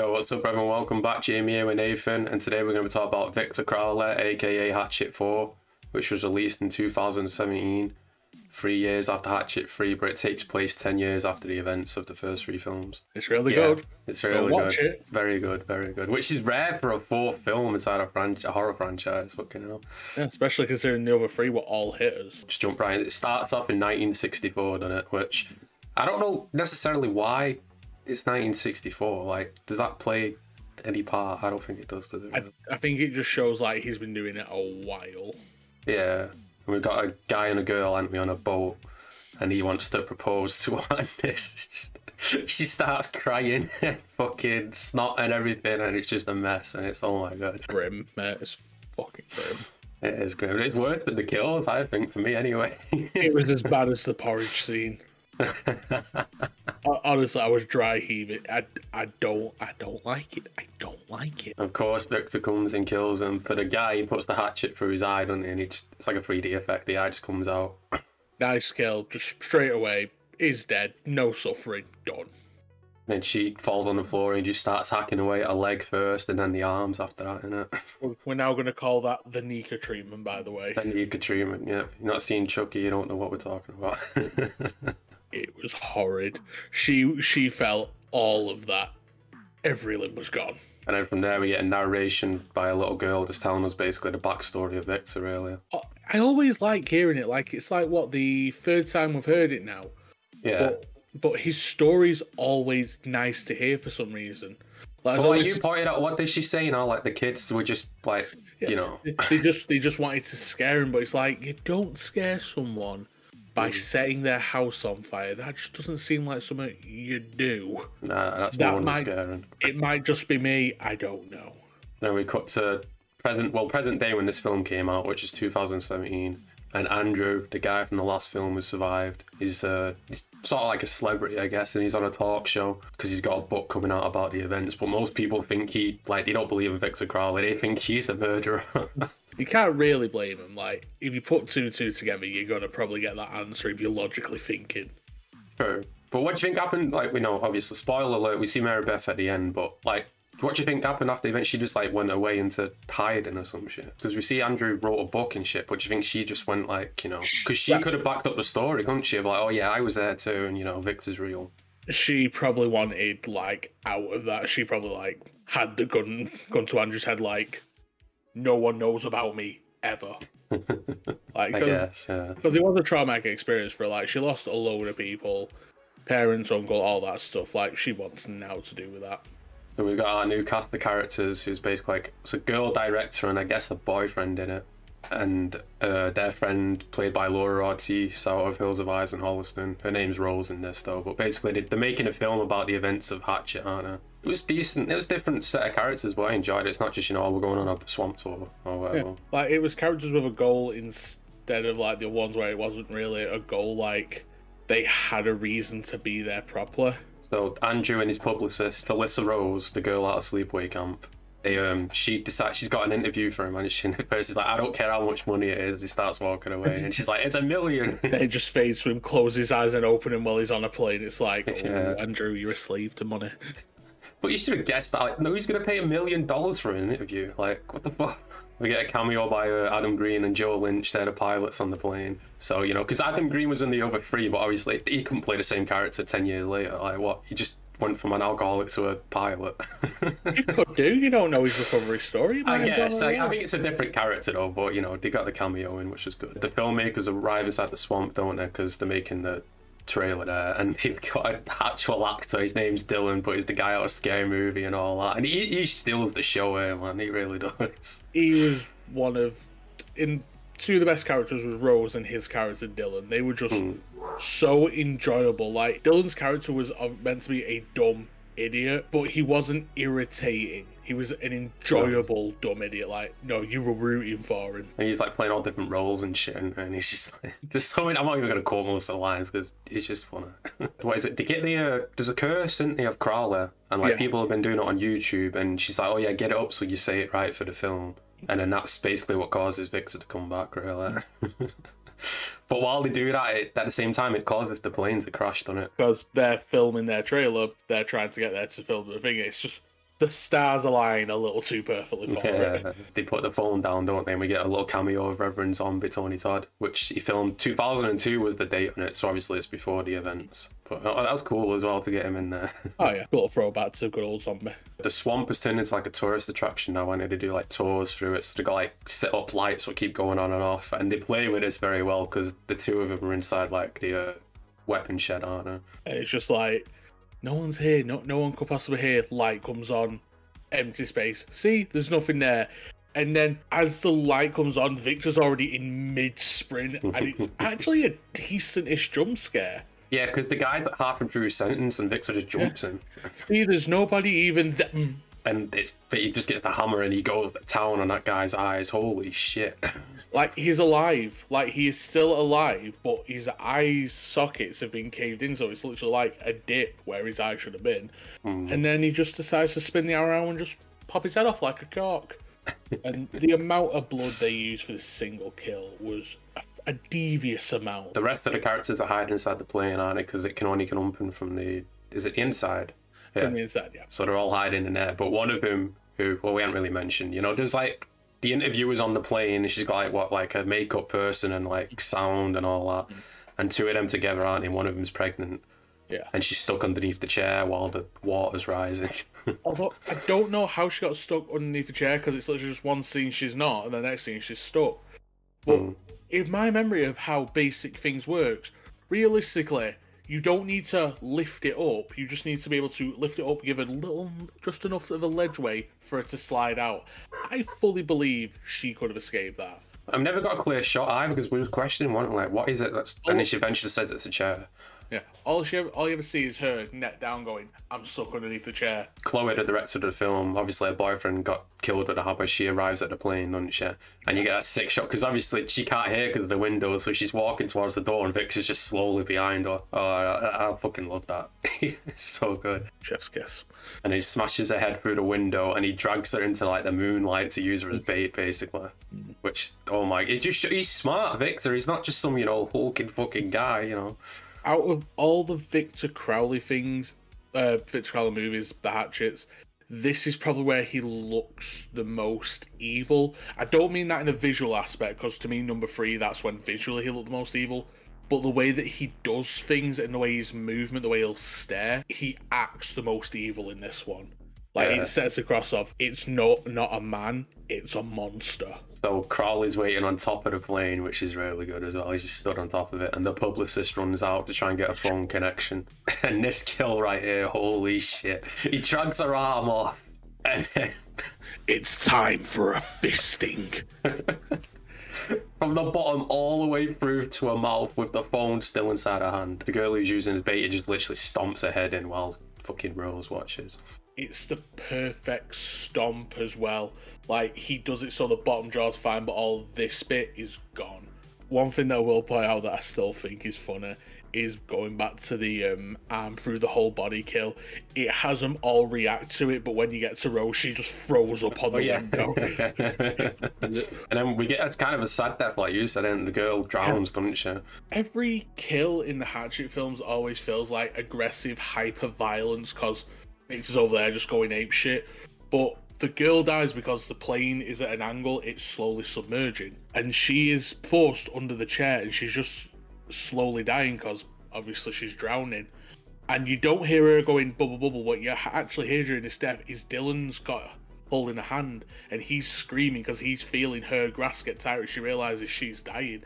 Yo, what's up, everyone? Welcome back. Jamie here with Nathan, and today we're going to be talking about Victor Crowley, aka Hatchet 4, which was released in 2017, three years after Hatchet 3, but it takes place 10 years after the events of the first three films. It's really Yeah, good. It's really watch good. it. Very good, very good. Which is rare for a fourth film inside a, a horror franchise. Fucking hell. Yeah, especially considering the other three were all hitters. Just jump right in. It starts off in 1964, doesn't it? Which I don't know necessarily why it's 1964. Like, does that play any part? I don't think it does, does it? I, I think it just shows like he's been doing it a while. Yeah. And we've got a guy and a girl, aren't we, on a boat, and he wants to propose to. And just, she starts crying and fucking snot and everything, and it's just a mess. And it's, oh my god. Grim, mate. It's fucking grim. It is grim. It's worse than the kills, I think, for me anyway. It was as bad as the porridge scene. Hon- Honestly, I was dry heaving. I, I don't I don't like it. I don't like it. of course, Victor comes and kills him, but the guy, he puts the hatchet through his eye, doesn't he? And it's, it's like a 3D effect. The eye just comes out. Nice kill, just straight away. Is dead. No suffering. Done. then she falls on the floor and just starts hacking away at her leg first, and then the arms after that, innit? We're- We're now going to call that the Nica treatment, by the way. And you could treatment, yeah. You're not seeing Chucky, you don't know what we're talking about. It was horrid. She she felt all of that. Every limb was gone. and then from there, we get a narration by a little girl just telling us basically the backstory of Victor, really. I always like hearing it. Like it's like what the third time we've heard it now. Yeah. But but his story's always nice to hear for some reason. Like, like always- you pointed out, what did she say? You know, like the kids were just like, you know, they just they just wanted to scare him, but it's like you don't scare someone by setting their house on fire. That just doesn't seem like something you do. nah, that's That more might- scaring. It might just be me. I don't know. Then we cut to present, well, present day when this film came out, which is 2017. And Andrew, the guy from the last film who survived, is uh, he's sort of like a celebrity, I guess, and he's on a talk show because he's got a book coming out about the events. But most people think he, like, they don't believe in Victor Crowley. They think he's the murderer. You can't really blame him. Like if you put two two together, you're gonna probably get that answer if you're logically thinking. True. But what do you think happened? Like, we know, obviously, spoiler alert, we see Mary Beth at the end, but, like, what do you think happened after the event? She just, like, went away into hiding or some shit. Because we see Andrew wrote a book and shit, but do you think she just went, like, you know, because she could have backed up the story, couldn't she? Of, like, oh, yeah, I was there too, and, you know, Victor's real. She probably wanted like out of that. She probably like had the gun gun to Andrew's head. Like no one knows about me ever. like I um, guess, yeah. because it was a traumatic experience for. Like she lost a load of people, parents, uncle, all that stuff. Like she wants now to do with that. So we've got our new cast of characters who's basically like it's a girl director and I guess a boyfriend in it. And uh, their friend, played by Laura Ortiz out of Hills Have Eyes and Holliston. Her name's Rose in this though, but basically they- they're making a film about the events of Hatchet, aren't they? It was decent. It was a different set of characters, but I enjoyed it. It's not just you know oh, we're going on a swamp tour or whatever. Like it was characters with a goal instead of like the ones where it wasn't really a goal. Like they had a reason to be there properly. So Andrew and his publicist, Felissa Rose, the girl out of Sleepaway Camp, they um she decides she's got an interview for him and she first is like, I don't care how much money it is. He starts walking away and she's like, It's a million. It just fades to him, close his eyes and open them while he's on a plane. It's like, oh, Yeah. Andrew, you're a slave to money. But you should have guessed that. Like, no, he's gonna pay a million dollars for an interview. Like, what the fuck? We get a cameo by uh, Adam Green and Joe Lynch. They're the pilots on the plane. So you know, because Adam Green was in the other three, but obviously he couldn't play the same character ten years later. Like what? He just went from an alcoholic to a pilot. You could do. You don't know his recovery story. I guess. I. I think it's a different character though, but you know, they got the cameo in, which is good. The filmmakers arrive inside the swamp, don't they? Because they're making the trailer there, and they've got an actual actor. His name's Dylan, but he's the guy out of Scary Movie and all that. And he, he steals the show here, man. He really does. he was one of in two of the best characters was Rose and his character Dylan. They were just Hmm. so enjoyable. Like Dylan's character was meant to be a dumb idiot, but he wasn't irritating. He was an enjoyable dumb idiot. Like no, you were rooting for him. And he's like playing all different roles and shit, and, and he's just like, there's so many. I'm not even gonna quote most of the lines because it's just funny. what is it? They get the uh, there's a curse, isn't there, of Crowley, and like Yeah. people have been doing it on YouTube, and she's like, oh yeah, get it up so you say it right for the film, and then that's basically what causes Victor to come back, really. but while they do that, it, at the same time, it causes the plane to crash, doesn't it? because they're filming their trailer. They're trying to get there to film the thing. It's just the stars align a little too perfectly for. Yeah, they put the phone down, don't they? And we get a little cameo of Reverend Zombie Tony Todd, which he filmed 2002 was the date on it, so obviously it's before the events. But oh, that was cool as well to get him in there. Oh yeah, little throwback to good old zombie. The swamp has turned into like a tourist attraction now. When they do like tours through it, so they got like set up lights that keep going on and off, and they play with this very well because the two of them are inside like the uh, weapon shed, aren't they? It's just like no one's here, no no one could possibly hear. Light comes on, empty space. See, there's nothing there. And then as the light comes on, Victor's already in mid sprint, and it's actually a decent-ish jump scare. Yeah, because the guy's like halfway through his sentence and Victor just jumps in. See, there's nobody even there. Mm, And it's but he just gets the hammer and he goes to town on that guy's eyes. Holy shit. Like he's alive, like he is still alive, but his eyes sockets have been caved in, so it's literally like a dip where his eye should have been. Mm. And then he just decides to spin the arrow and just pop his head off like a cork. and the amount of blood they used for this single kill was a, a devious amount. The rest of the characters are hiding inside the plane, aren't they? Because it can only can open from the. Is it the inside? From the inside, yeah. So they're all hiding in there. But one of them, who well, we haven't really mentioned. You know, there's like the interviewers on the plane. And she's got like what, like a makeup person and like sound and all that. And two of them together, aren't they? One of them's pregnant. Yeah. And she's stuck underneath the chair while the water's rising. Although I don't know how she got stuck underneath the chair because it's literally just one scene she's not, and the next scene she's stuck. But Mm. if my memory of how basic things works, realistically, you don't need to lift it up. You just need to be able to lift it up, give it a little, just enough of a ledgeway for it to slide out. I fully believe she could have escaped that. I've never got a clear shot either because we were questioning one like, what is it? That's and she eventually says it's a chair. Yeah. All she ever, all you ever see is her neck down, going, "I'm stuck underneath the chair." Chloe, the director of the film, obviously her boyfriend got killed with a hammer. She arrives at the plane, doesn't she? And you get that sick shot because obviously she can't hear because of the window, so she's walking towards the door and Vix is just slowly behind her. Oh, I, I fucking love that. it's so good. Chef's kiss. And he smashes her head through the window and he drags her into like the moonlight to use her as bait, basically. Which, oh my, he just he's smart, Victor. He's not just some you know hulking fucking guy, you know. Out of all the Victor Crowley things, uh, Victor Crowley movies, the Hatchets, this is probably where he looks the most evil. I don't mean that in a visual aspect, because to me, number three, that's when visually he looked the most evil. But the way that he does things and the way his movement, the way he'll stare, he acts the most evil in this one. Like Yeah. it sets across of it's not not a man, it's a monster. So Crowley's waiting on top of the plane, which is really good as well. He's just stood on top of it, and the publicist runs out to try and get a phone connection. And this kill right here, holy shit! He drags her arm off, and then It's time for a fisting. from the bottom all the way through to her mouth with the phone still inside her hand. The girl who's using his bait just literally stomps her head in while fucking Rose watches. It's the perfect stomp as well. Like he does it so the bottom jaw's fine, but all this bit is gone. One thing that I will point out that I still think is funny is going back to the um, arm through the whole body kill. It has them all react to it, but when you get to Rose, she just throws up on the window. and then we get it's kind of a sad death, like you said, and the girl drowns, doesn't she? Every kill in the Hatchet films always feels like aggressive, hyper violence because Victor's over there just going ape shit. But the girl dies because the plane is at an angle, it's slowly submerging. And she is forced under the chair and she's just slowly dying because obviously she's drowning. And you don't hear her going bubble bubble. What you actually hear during this death is Dylan's got holding a hand and he's screaming because he's feeling her grasp get tighter she realizes she's dying.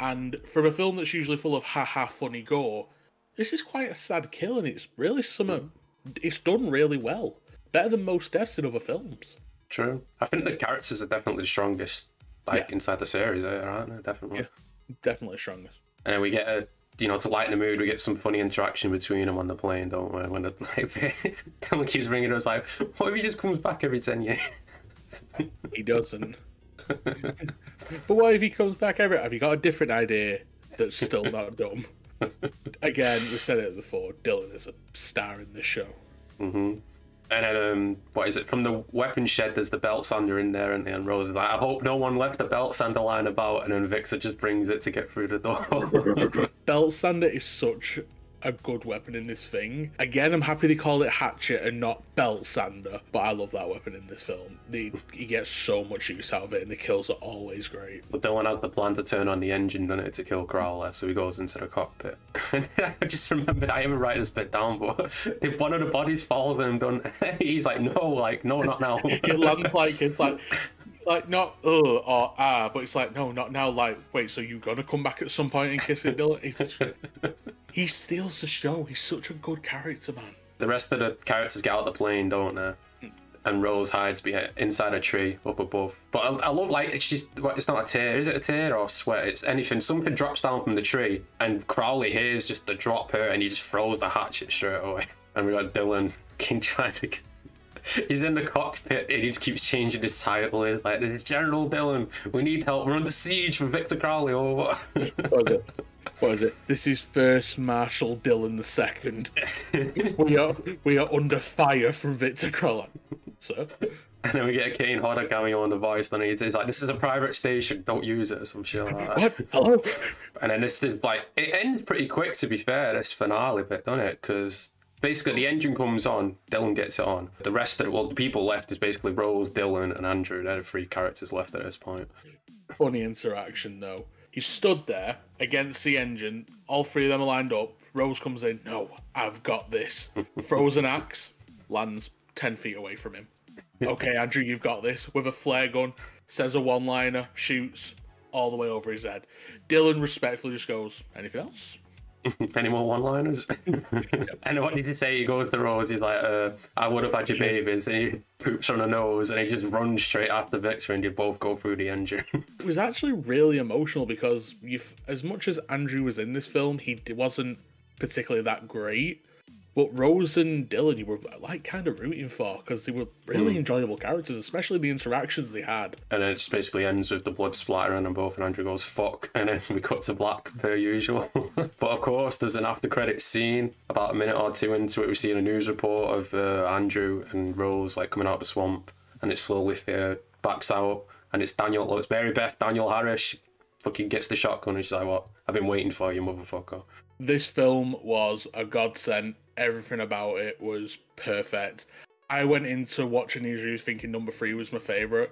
And from a film that's usually full of ha ha funny gore, this is quite a sad kill and it's really some. It's done really well. Better than most deaths in other films. True. I think the characters are definitely the strongest, like Yeah. inside the series, there, aren't they? Definitely. Yeah. Definitely strongest. And we get a, you know, to lighten the mood, we get some funny interaction between them on the plane, don't we? When it, like, Dylan keeps ringing us like, what if he just comes back every ten years? He doesn't. but what if he comes back every? Have you got a different idea that's still not dumb? Again, we said it before. Dylan is a star in this show. hmm And then, um, what is it? From the weapon shed, there's the belt sander in there, and, and Rose is like, I hope no one left the belt sander lying about, and then Victor just brings it to get through the door. Belt sander is such a good weapon in this thing. Again, I'm happy they call it hatchet and not belt sander, but I love that weapon in this film. The, he gets so much use out of it, and the kills are always great. But Dylan has the plan to turn on the engine, doesn't it, to kill Crowley, so he goes into the cockpit. I just remembered, I haven't written this bit down, but if one of the bodies falls and done, he's like, no, like, no, not now. it lands like it's like like not uh or ah, but it's like no, not now. Like wait, so you gonna come back at some point and kiss it, Dylan? he steals the show. He's such a good character, man. The rest of the characters get out the plane, don't they? And Rose hides behind, inside a tree up above. But I, I love like it's just it's not a tear, is it a tear or sweat? It's anything. Something drops down from the tree, and Crowley hears just the drop her, and he just throws the hatchet straight away. And we got Dylan King trying to he's in the cockpit and he just keeps changing his title. He's like, "This is General Dylan. We need help. We're under siege from Victor Crowley." Or what? what is it? What is it? This is First Marshal Dylan the Second. we are we are under fire from Victor Crowley, sir. And then we get a Kane Hodder cameo on the voice, and he's, he's like, "This is a private station. Don't use it," or some shit like. What? Hello. And then this is like it ends pretty quick. To be fair, this finale bit, doesn't it? Because basically the engine comes on, Dylan gets it on. The rest of the, well, the people left is basically Rose, Dylan, and Andrew. They're the three characters left at this point. Funny interaction though. He stood there against the engine. All three of them are lined up. Rose comes in. No, I've got this. Frozen axe. Lands ten feet away from him. Okay, Andrew, you've got this. With a flare gun, says a one-liner, shoots all the way over his head. Dylan respectfully just goes, "Anything else?" Any more one-liners? and what does he say? He goes to Rose. He's like, uh, "I would have had your babies," and he poops on her nose, and he just runs straight after Victor, and you both go through the engine. it was actually really emotional because as much as Andrew was in this film, he wasn't particularly that great. But Rose and Dylan, you were like kind of rooting for because they were really mm. enjoyable characters, especially the interactions they had. And then it just basically ends with the blood splattering on both, and Andrew goes "fuck," and then we cut to black per usual. but of course, there's an after credit scene about a minute or two into it. We see a news report of uh, Andrew and Rose like coming out of the swamp, and it slowly uh, backs out, and it's Daniel. It's Mary Beth Danielle Harris. Fucking gets the shotgun, and she's like, "What? I've been waiting for you, motherfucker." This film was a godsend everything about it was perfect. I went into watching these reviews thinking number three was my favourite,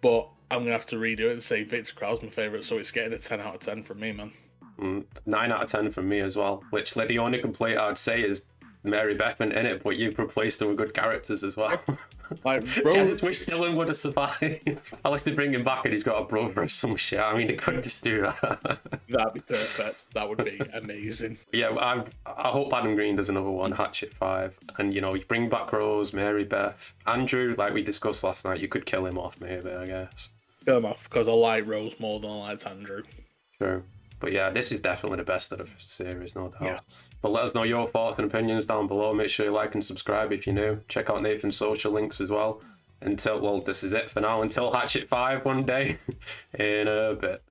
but I'm gonna have to redo it and say Victor Crow's my favourite, so it's getting a 10 out of 10 from me, man. Mm, 9 out of 10 from me as well. Which, the only complaint I'd say is Mary Bethman in it, but you've replaced her with good characters as well. Like, bro, I just wish Dylan would have survived. Unless they bring him back and he's got a brother or some shit. I mean, they couldn't just do that. That'd be perfect. That would be amazing. Yeah, I, I hope Adam Green does another one, Hatchet 5. And, you know, you bring back Rose, Mary Beth. Andrew, like we discussed last night, you could kill him off, maybe, I guess. Kill him off because I like Rose more than I like Andrew. True. But yeah, this is definitely the best of the series, no doubt. Yeah. But let us know your thoughts and opinions down below. Make sure you like and subscribe if you're new. Check out Nathan's social links as well. Until, well, this is it for now. Until Hatchet 5 one day in a bit.